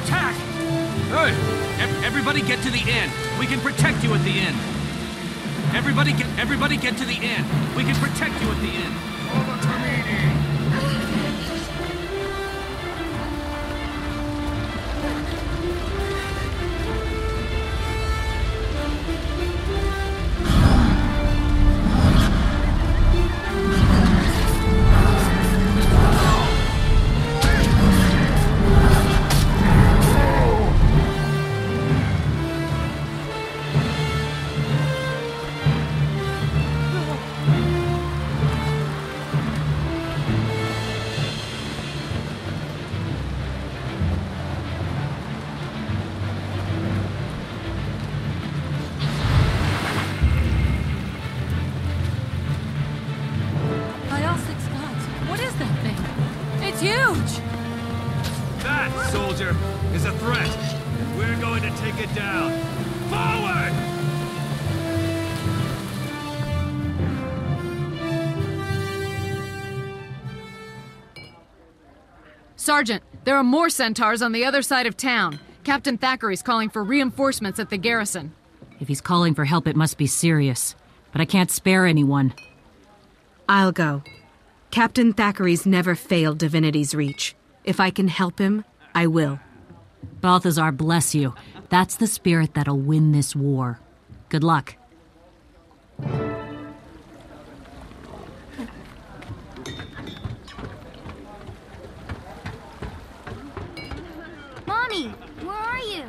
attack! Good. Ev- everybody get to the inn. We can protect you at the inn. Everybody get everybody get to the inn. We can protect you at the! By Sergeant, there are more centaurs on the other side of town. Captain Thackeray's calling for reinforcements at the garrison. If he's calling for help, it must be serious. But I can't spare anyone. I'll go. Captain Thackeray's never failed Divinity's reach. If I can help him, I will. Balthazar, bless you. That's the spirit that'll win this war. Good luck. Where are you?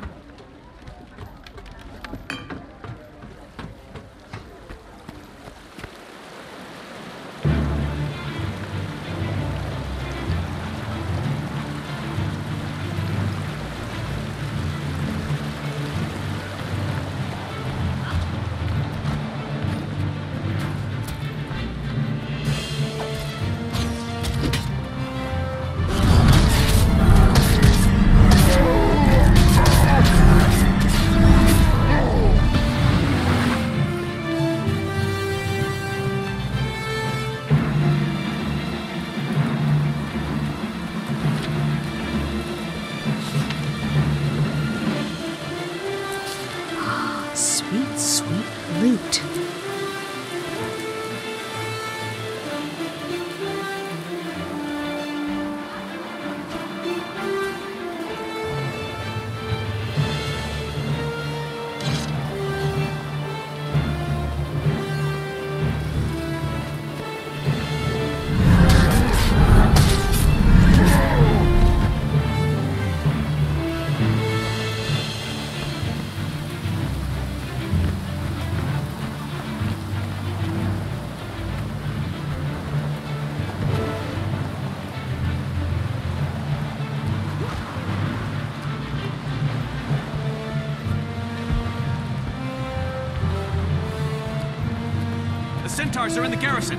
Are in the garrison.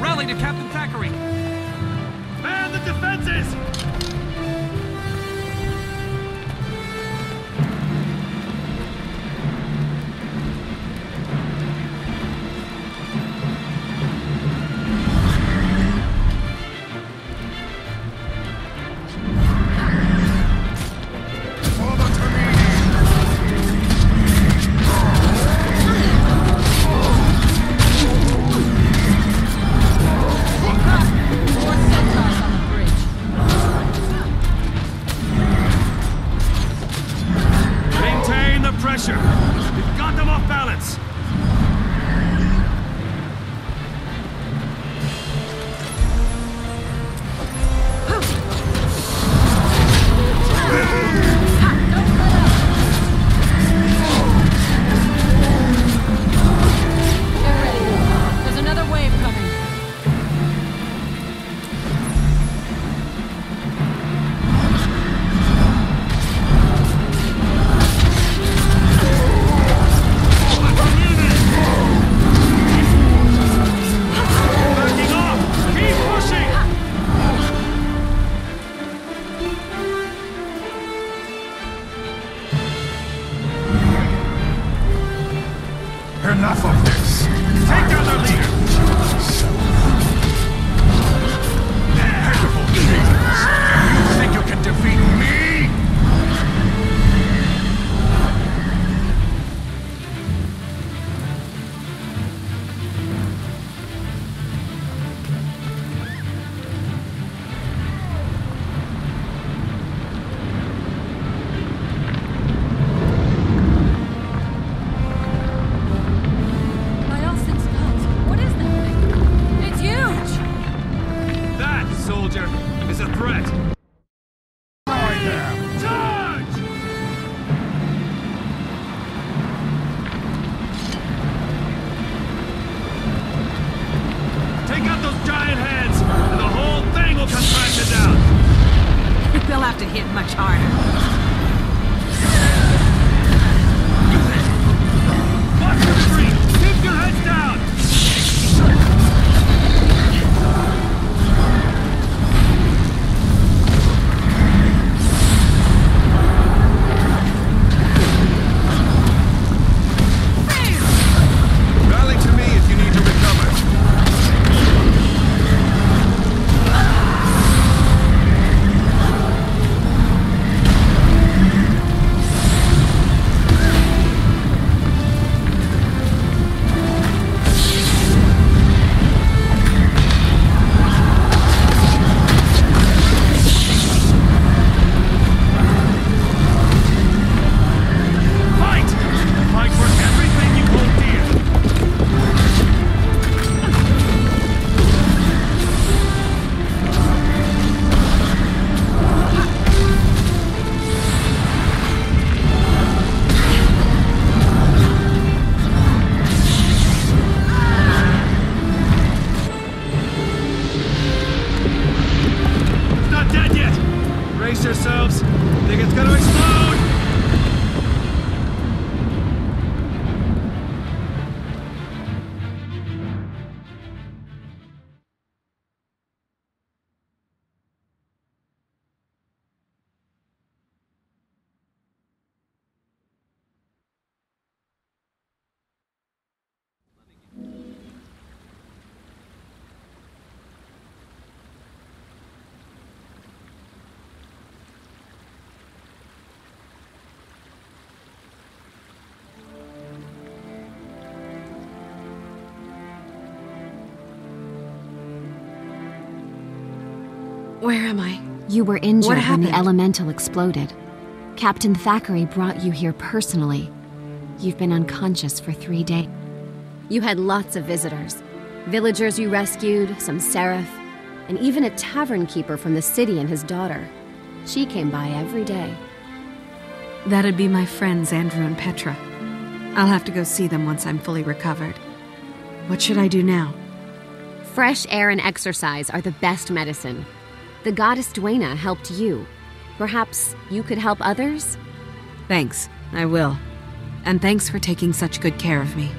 Rally to Captain Where am I? You were injured What when the elemental exploded. Captain Thackeray brought you here personally. You've been unconscious for three days. You had lots of visitors. Villagers you rescued, some seraph, and even a tavern keeper from the city and his daughter. She came by every day. That'd be my friends Andrew and Petra. I'll have to go see them once I'm fully recovered. What should I do now? Fresh air and exercise are the best medicine. The goddess Dwayna helped you. Perhaps you could help others? Thanks, I will. And thanks for taking such good care of me.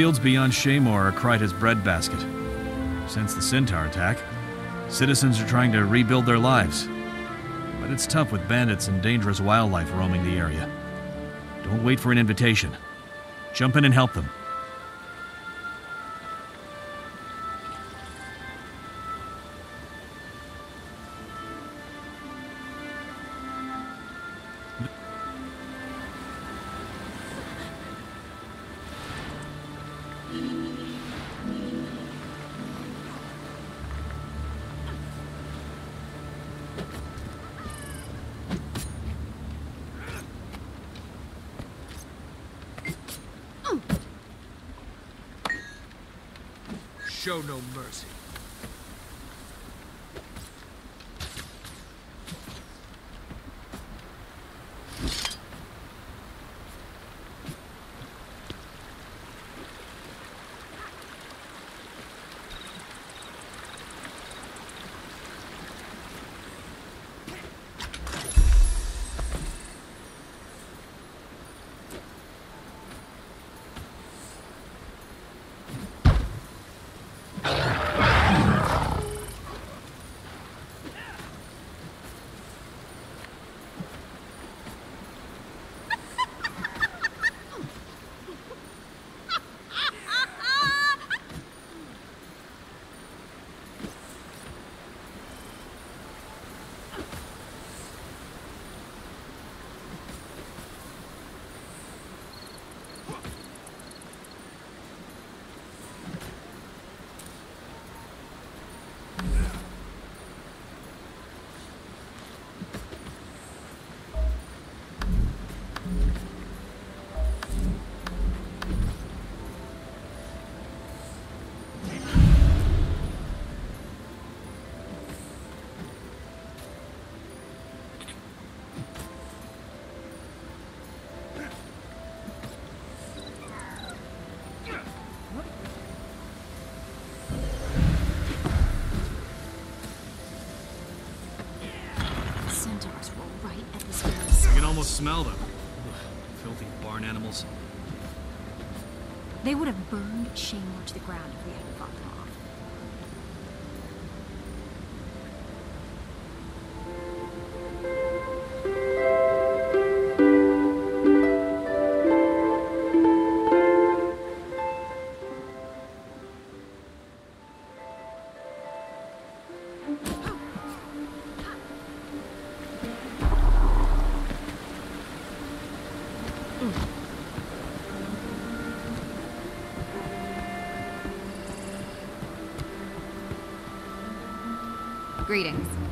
Fields beyond Shaemoor are Kryta's breadbasket. Since the Centaur attack, citizens are trying to rebuild their lives. But it's tough with bandits and dangerous wildlife roaming the area. Don't wait for an invitation. Jump in and help them. Smell them. Ugh, filthy barn animals. They would have burned Shaemoor to the ground if we hadn't Greetings.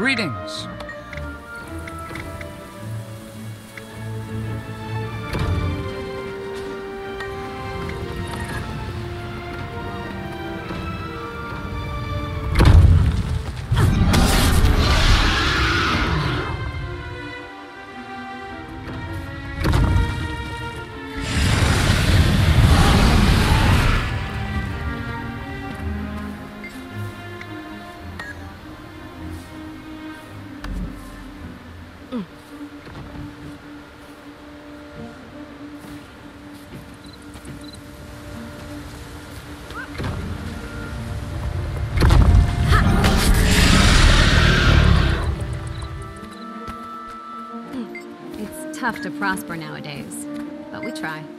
Greetings. Tough to prosper nowadays, but we try.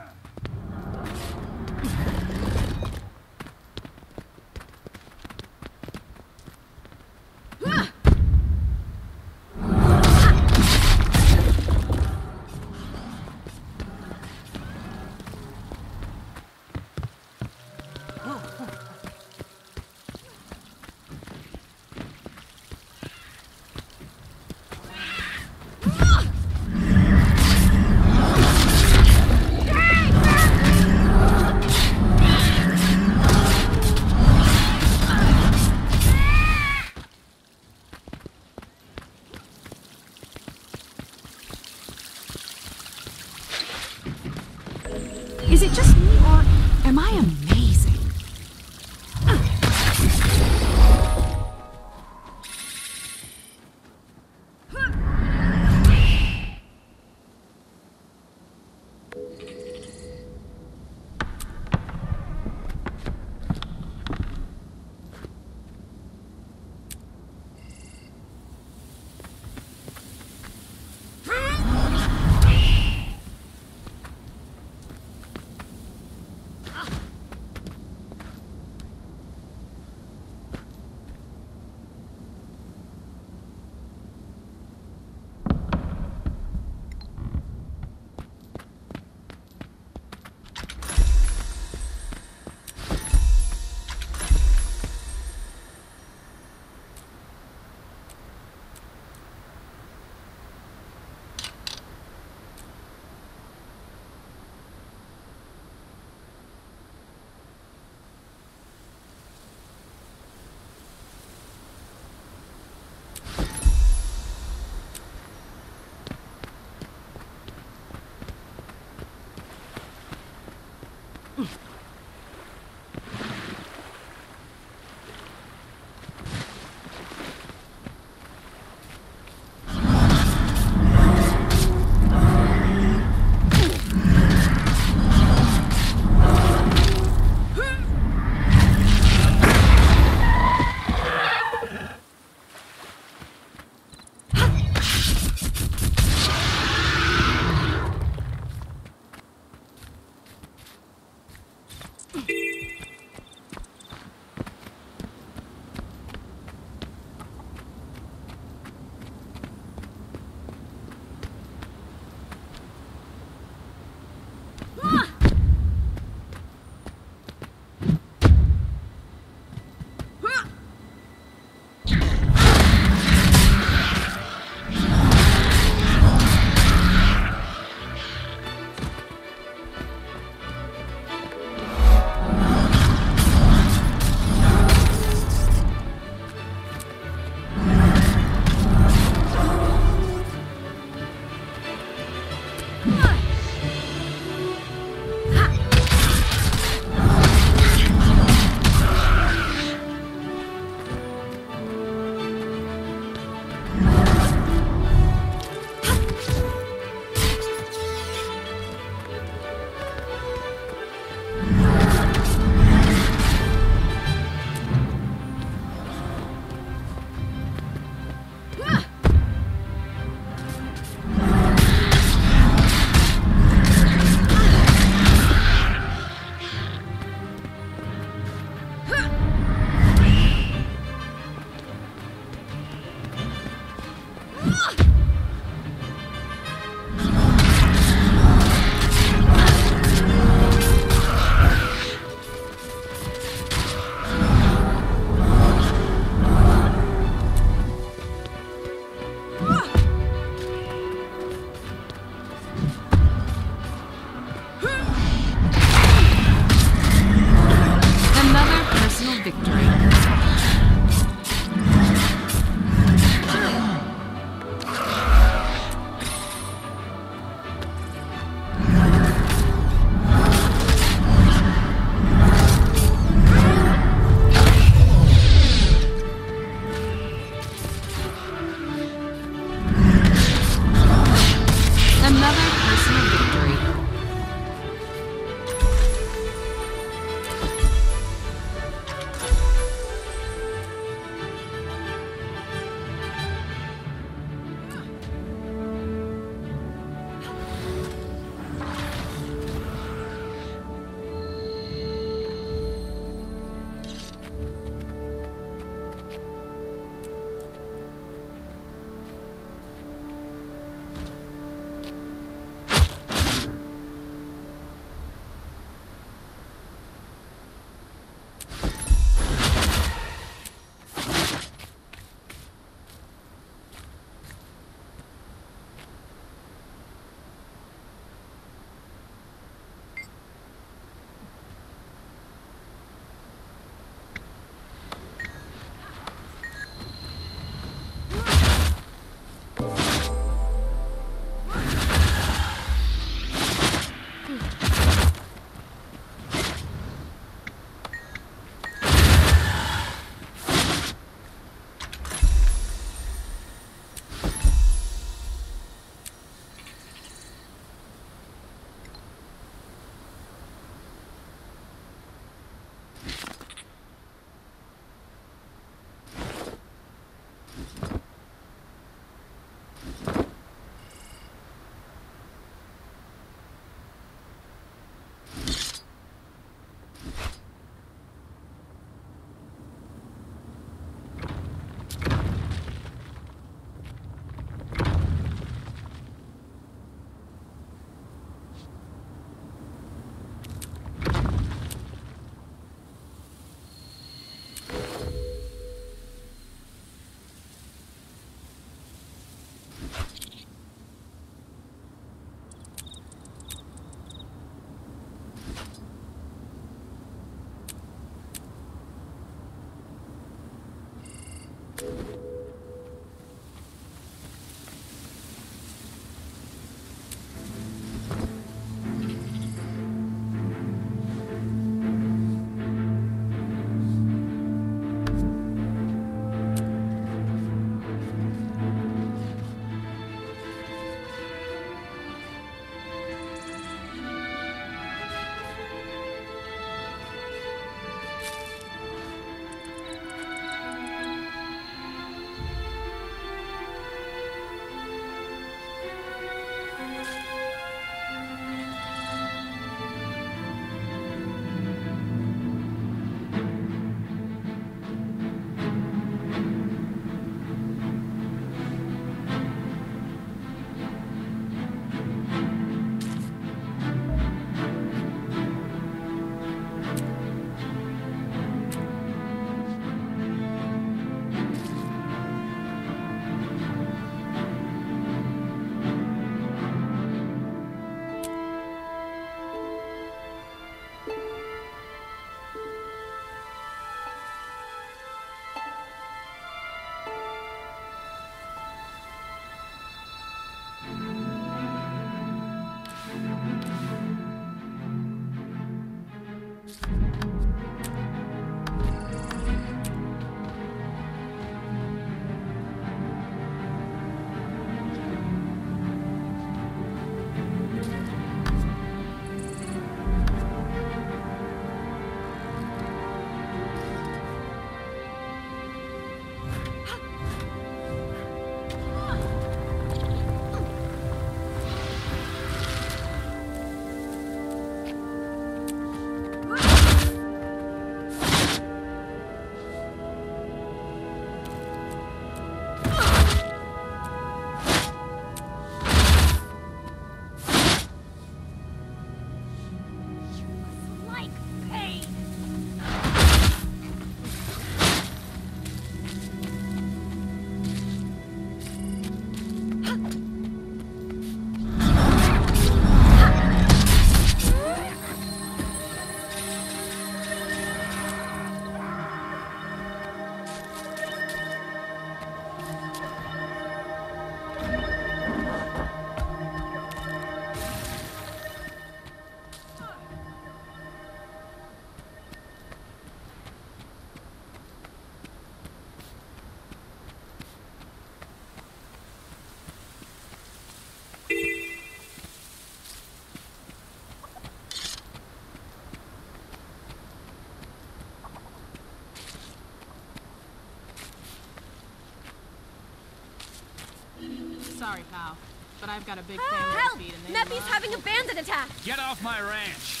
Sorry, pal, but I've got a big ah, family Help! to feed and they Neppy's love- having a bandit attack! Get off my ranch!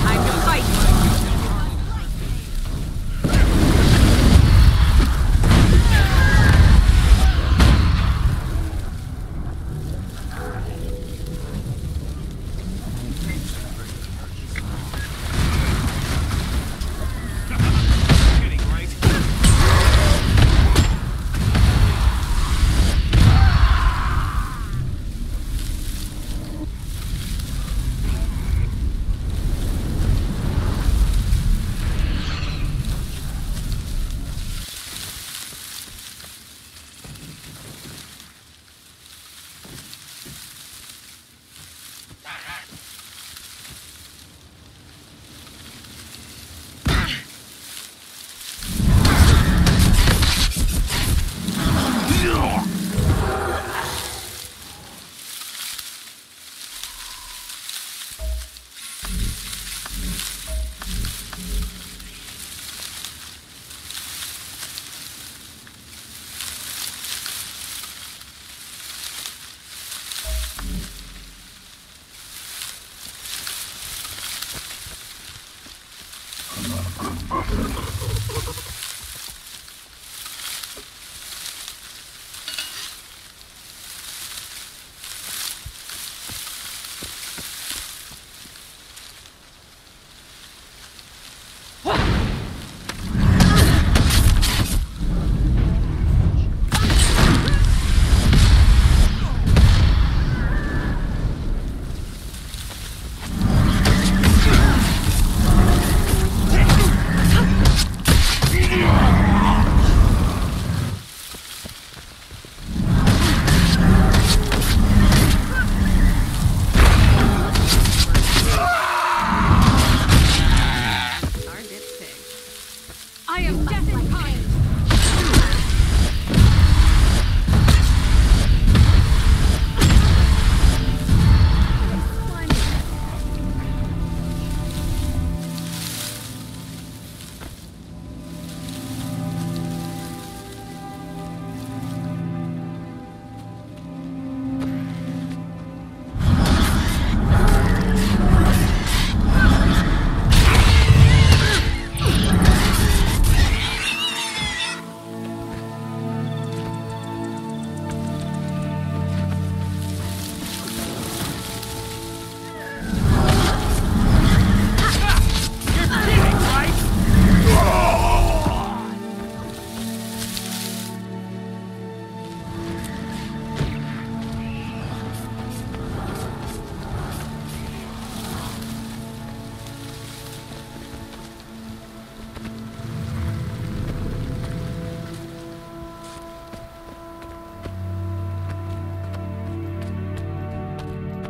Time to fight!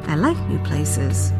I like new places.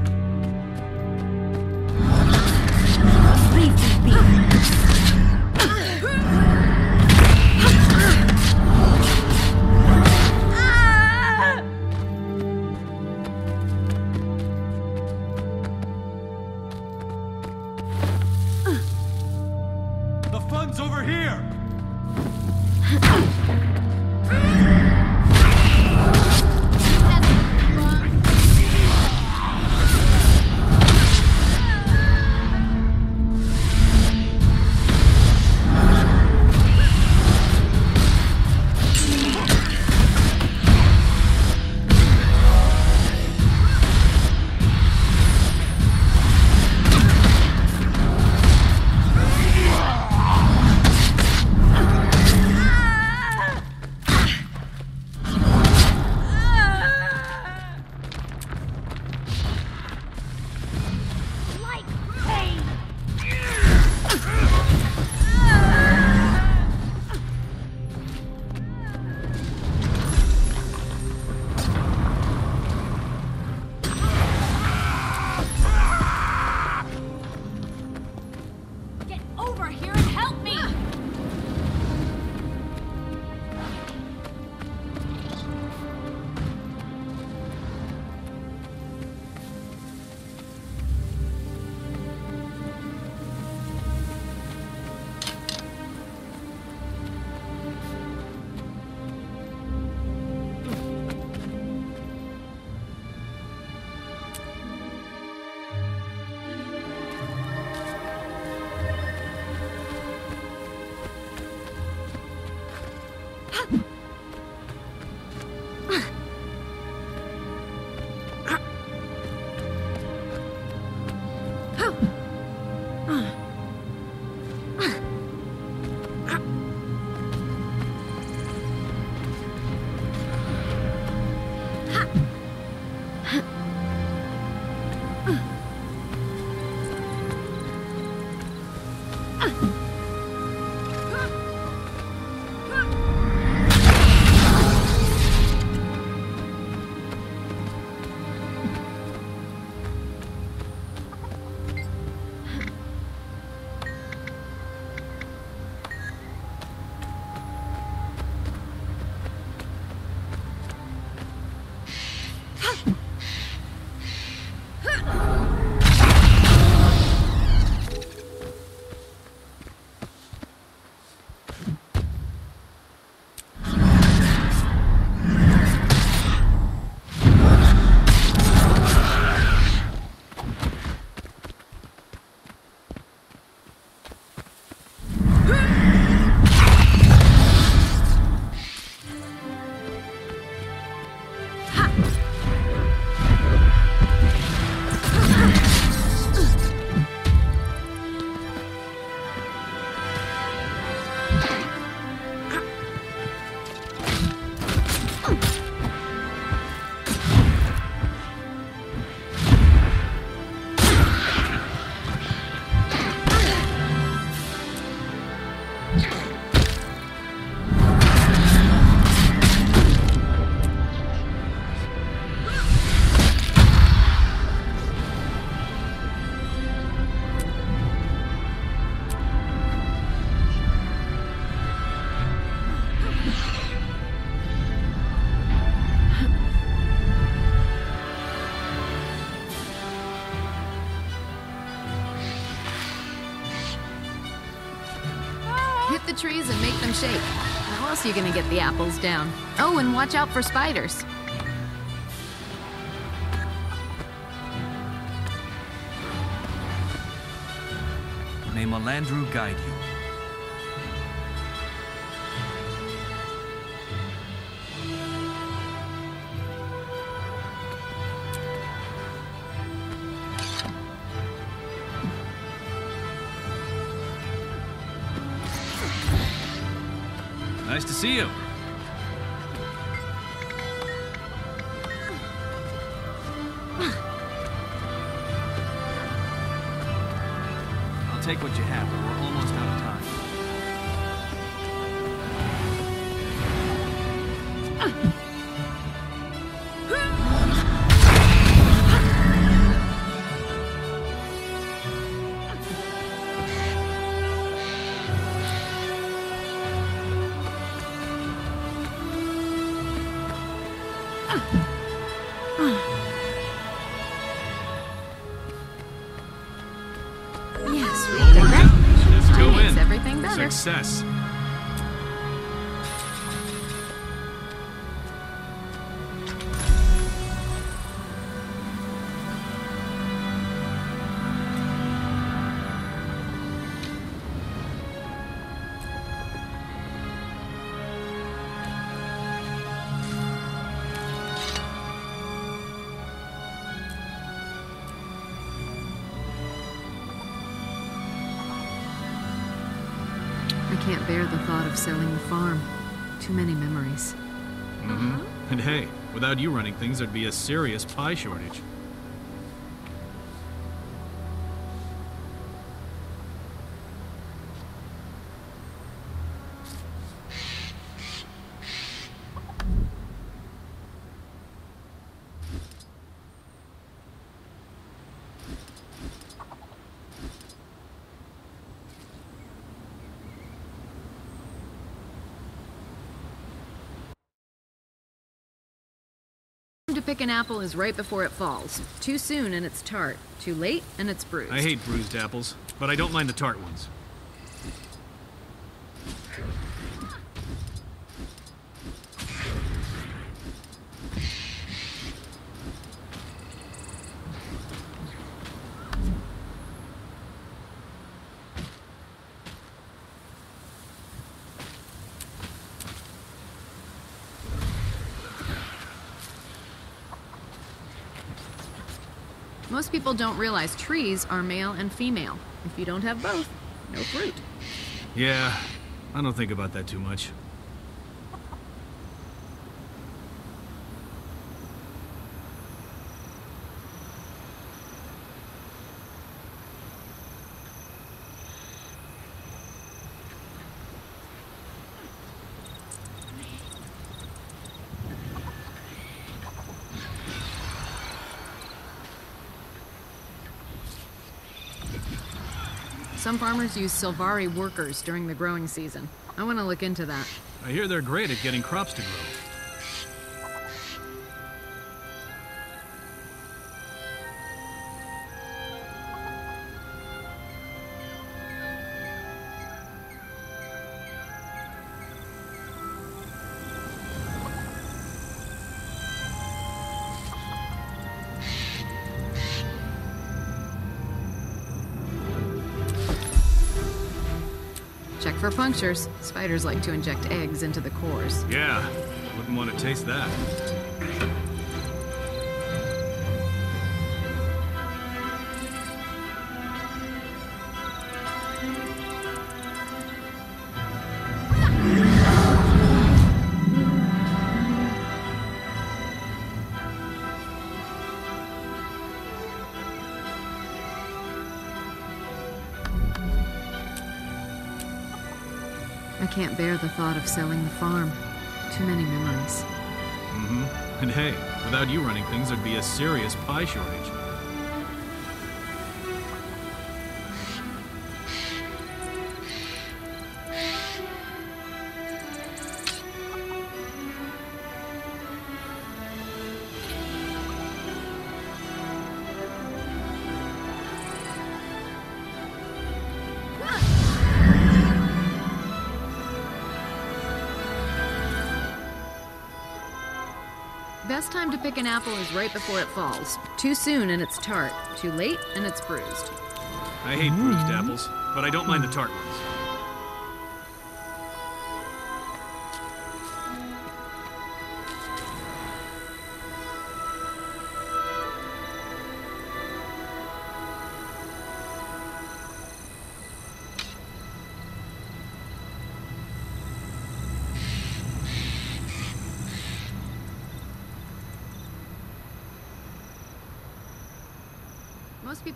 Shake. How else are you gonna get the apples down? Oh, and watch out for spiders. May Melandru guide you. See you. I'll take what you have, Success. Of selling the farm. Too many memories. Mm-hmm. And hey, without you running things, there'd be a serious pie shortage. Pick an apple is right before it falls. Too soon and it's tart. Too late and it's bruised. I hate bruised apples, but I don't mind the tart ones. People don't realize trees are male and female. If you don't have both, no fruit. Yeah, I don't think about that too much. Some farmers use Sylvari workers during the growing season. I want to look into that. I hear they're great at getting crops to grow. For punctures. Spiders like to inject eggs into the cores. Yeah, wouldn't want to taste that. Thought of selling the farm. Too many memories. Mm-hmm. And hey, without you running things, there'd be a serious pie shortage. Best time to pick an apple is right before it falls. Too soon and it's tart. Too late and it's bruised. I hate bruised mm. apples, but I don't mind the tart ones.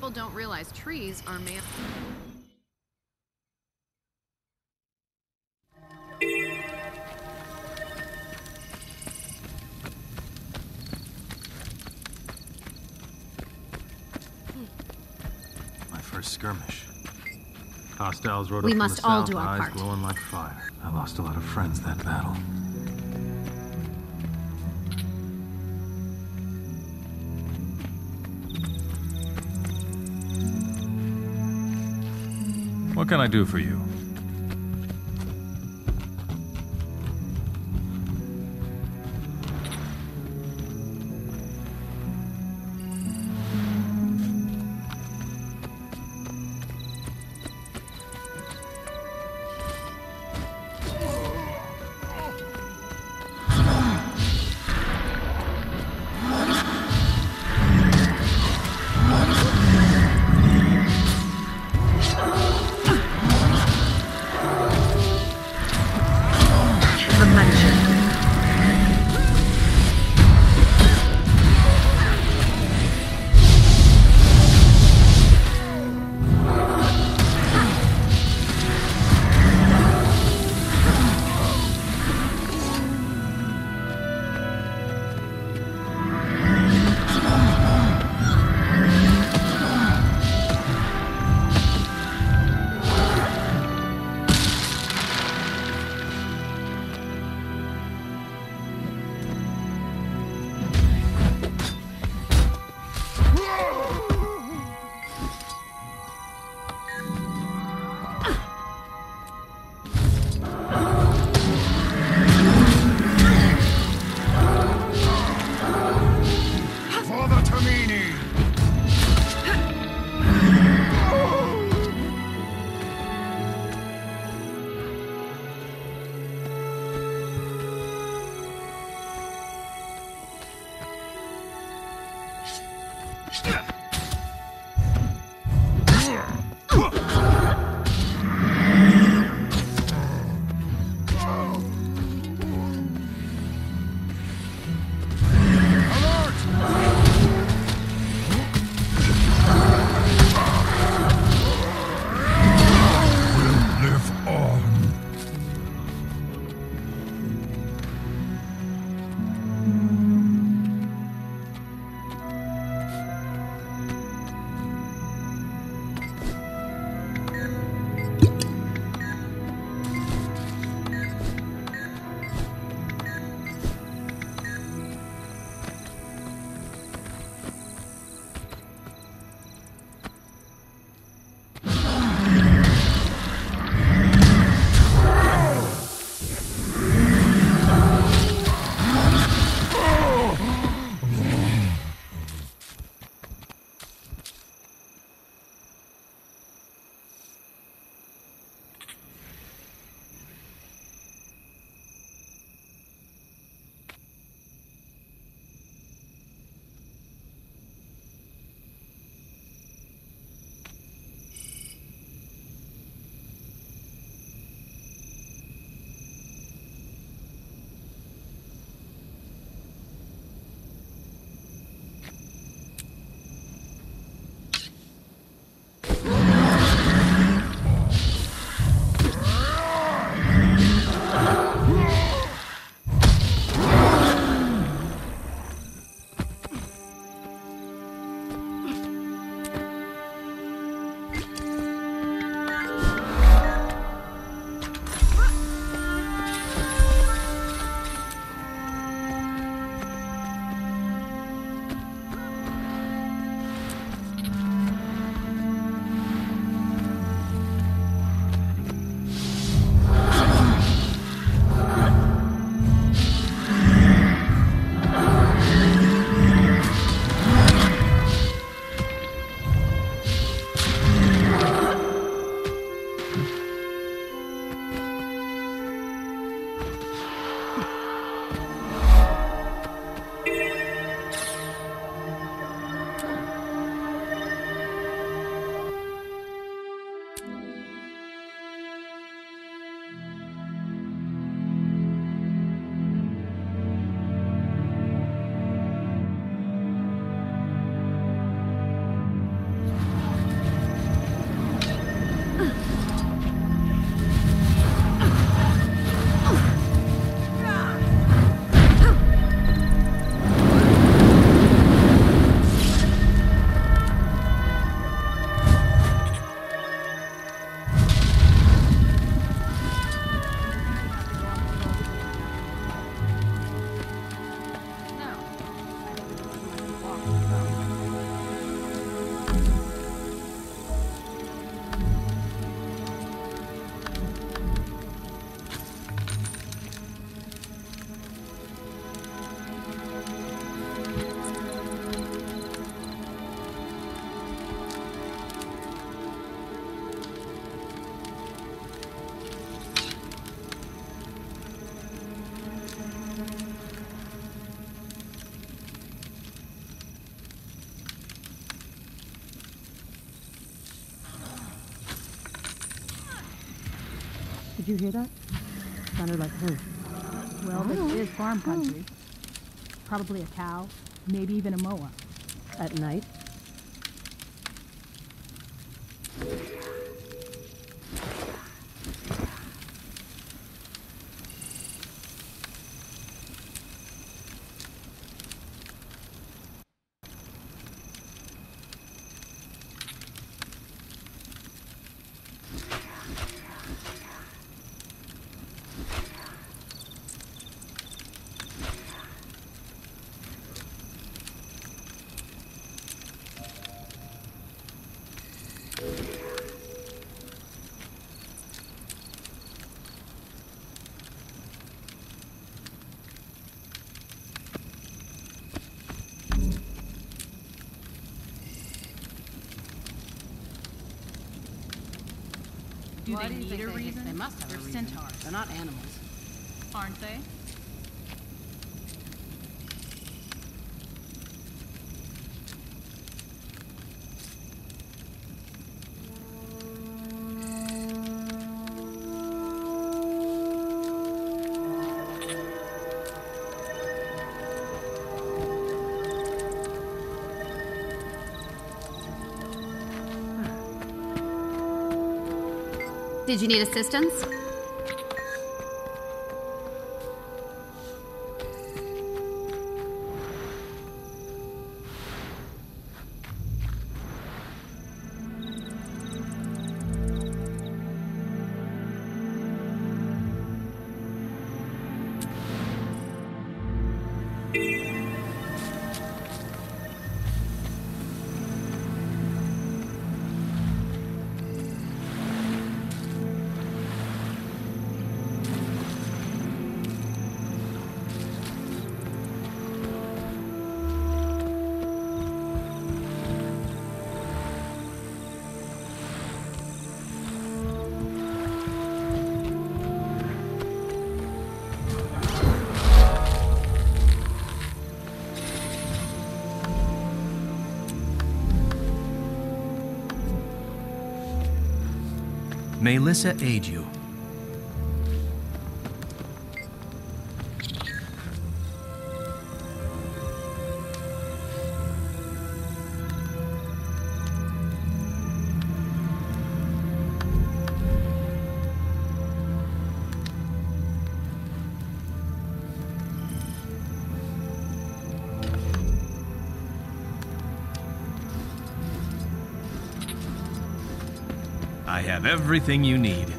People don't realize trees are male. My first skirmish. Hostiles rode We up must from the all south, do our eyes part. glowing like fire. I lost a lot of friends that battle. Can I do for you? You hear that? Sounded like her. Well, Oh. this is farm oh. country. Probably a cow, maybe even a moa. At night? Do Why they do need a reason? They must have They're reason. centaurs, They're not animals. aren't they? Did you need assistance? May Lyssa aid you. Have everything you need.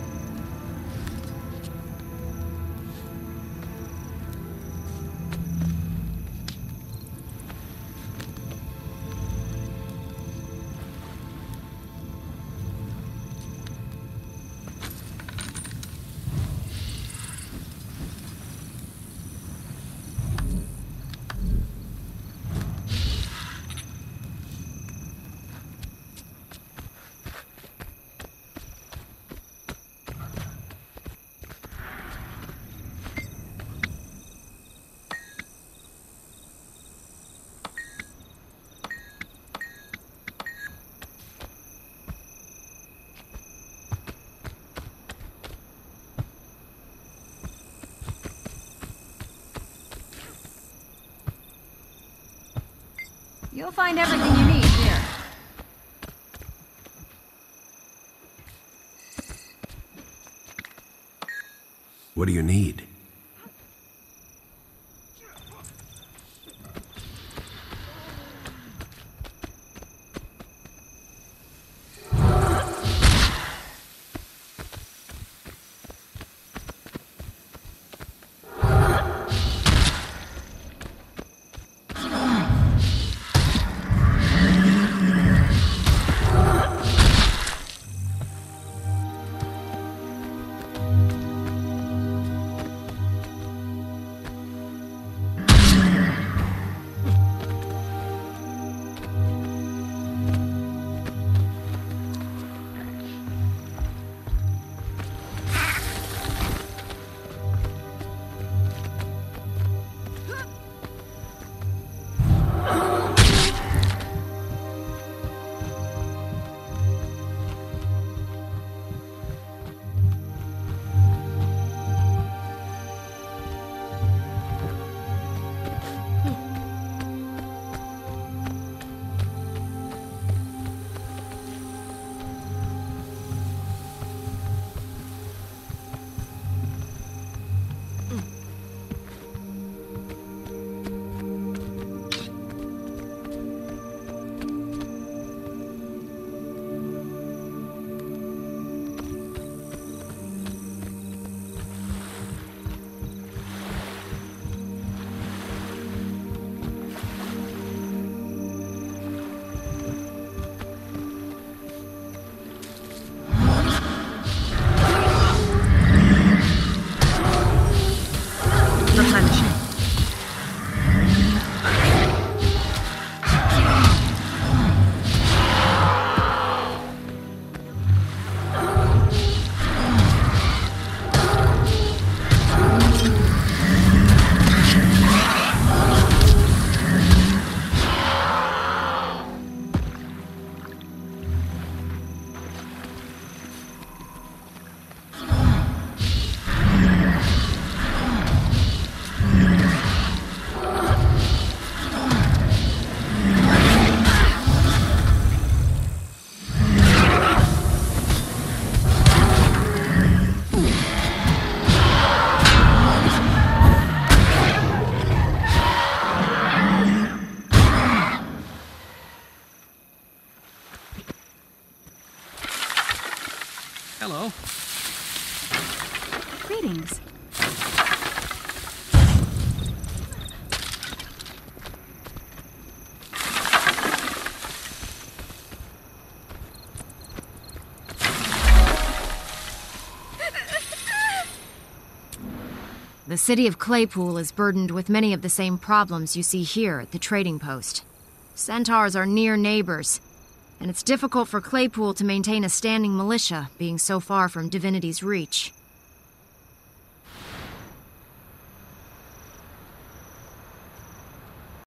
You'll find everything you need here. What do you need? The city of Claypool is burdened with many of the same problems you see here at the trading post. Centaurs are near neighbors, and it's difficult for Claypool to maintain a standing militia, being so far from Divinity's reach.